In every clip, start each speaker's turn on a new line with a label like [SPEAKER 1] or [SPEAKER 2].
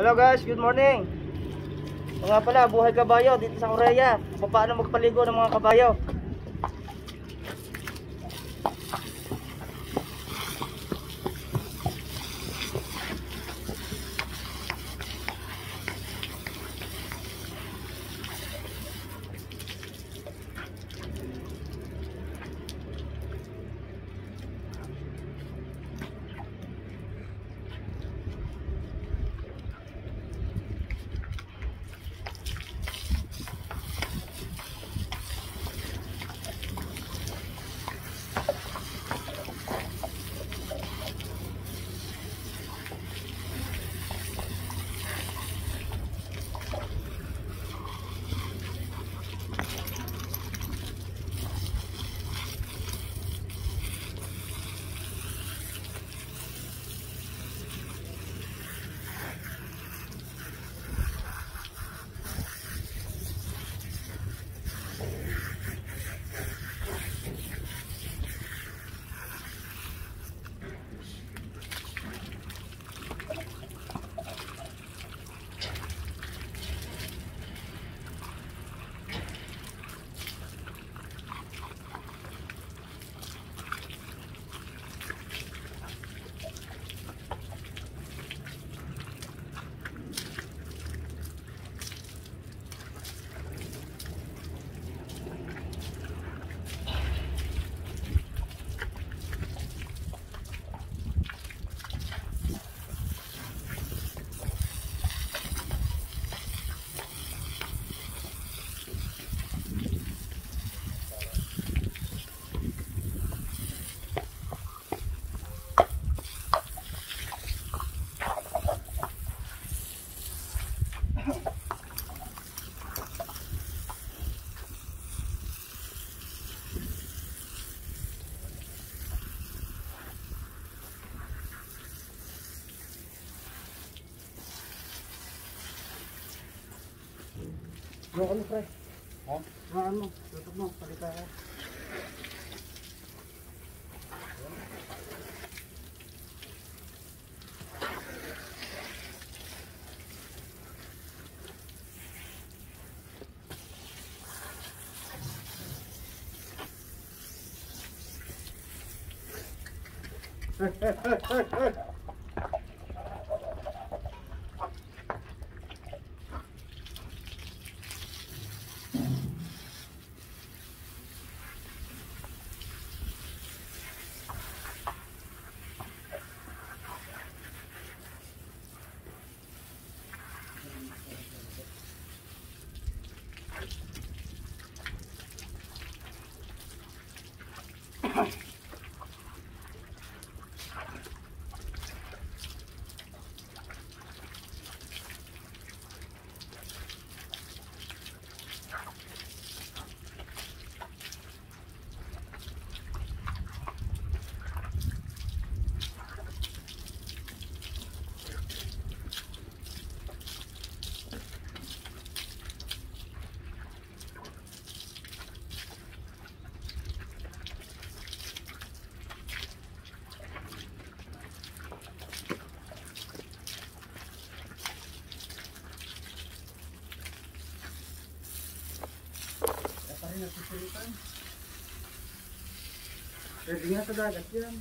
[SPEAKER 1] Hello guys, good morning. Ito nga pala, buhay kabayo dito sa Korea. Paano magpaligo ng mga kabayo. Yung ano pre? Ha? Yung ano? Tutok mo, palita ka. Ito rin nagsisilitan. Pwede nga sa dagat yan.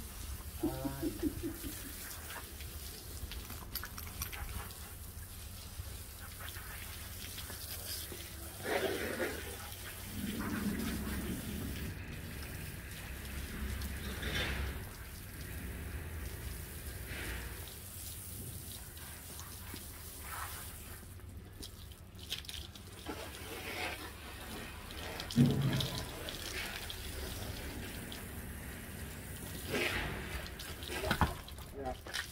[SPEAKER 1] Ah. up.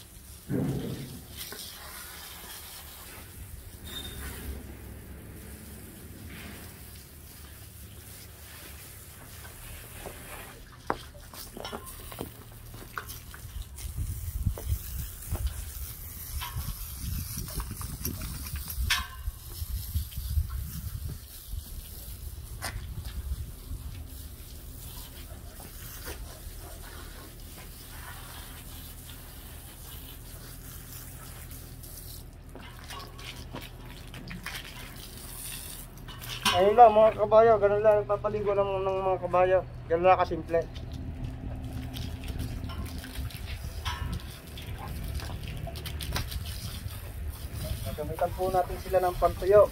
[SPEAKER 1] Lang mga kabayo, ganun lang nagpapaligo ng, ng mga kabayo. Ganun lang kasimple. Gagamitan po natin sila ng pantuyo.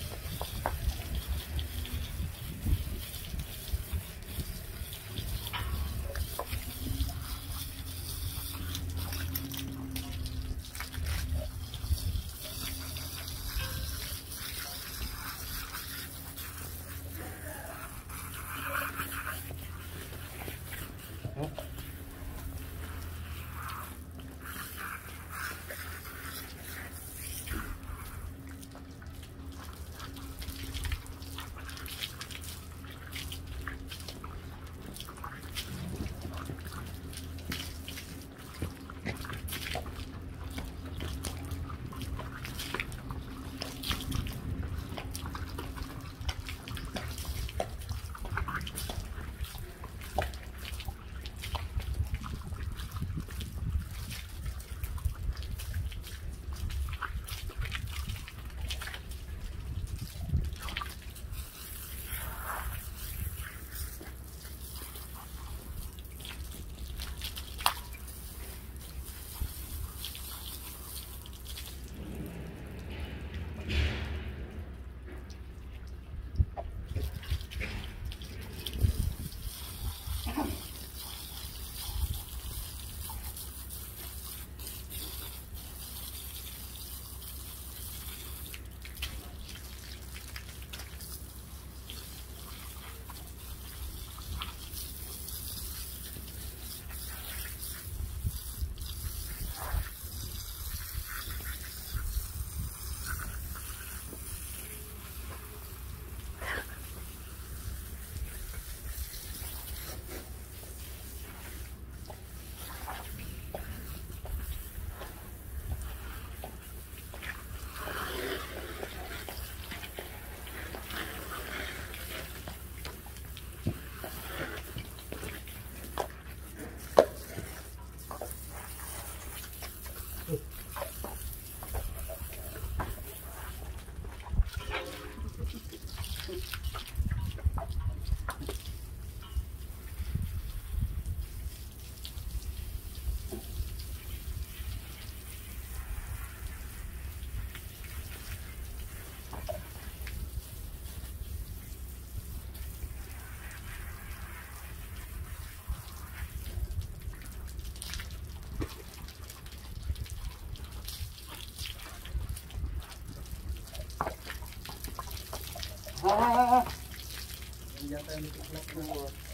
[SPEAKER 1] and the black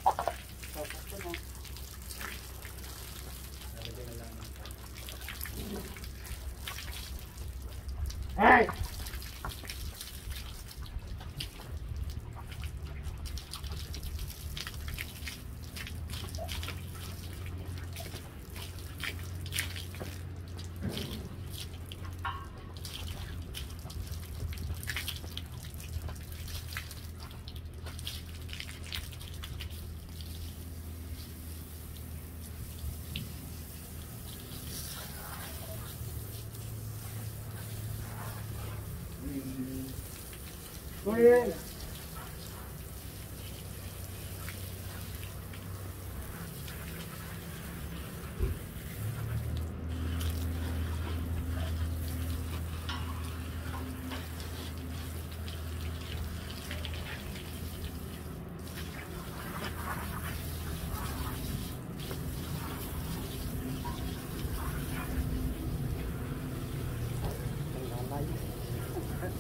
[SPEAKER 1] quên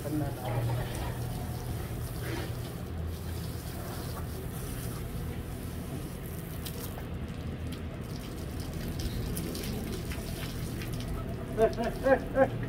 [SPEAKER 1] Thank you. Ha ha ha ha!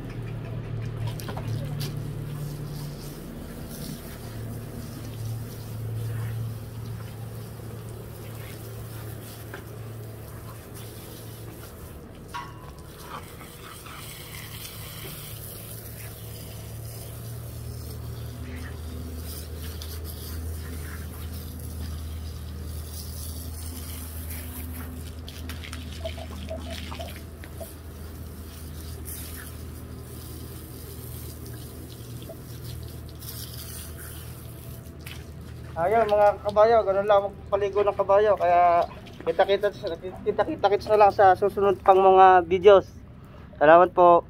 [SPEAKER 1] Ayun mga kabayo, ganun lang magpaligo ng kabayo. Kaya kita-kita kita-kita na lang sa susunod pang mga videos. Salamat po.